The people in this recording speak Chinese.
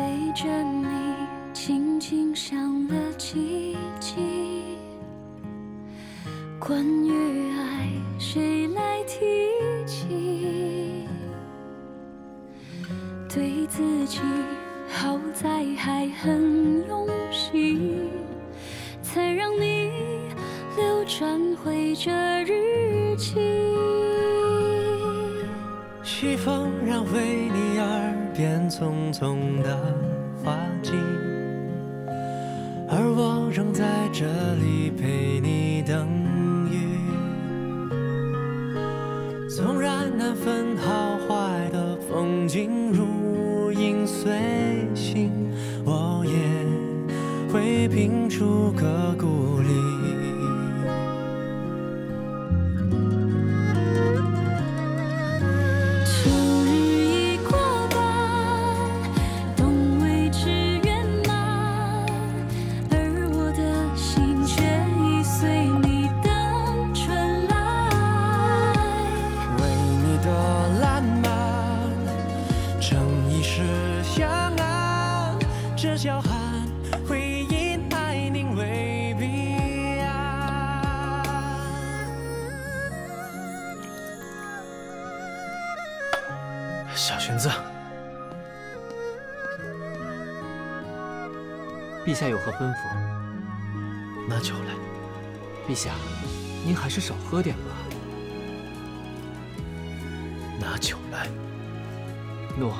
背着你，轻轻想了几集。关于爱，谁来提起？对自己好在还很用心，才让你流转回这日记。西风染回你耳边匆匆的花季，而我仍在这里陪你等雨。纵然难分好坏的风景如影随形，我也会拼出个故这叫寒。回应爱宁为彼岸。小玄子，陛下有何吩咐？拿酒来。陛下，您还是少喝点吧。拿酒来。诺。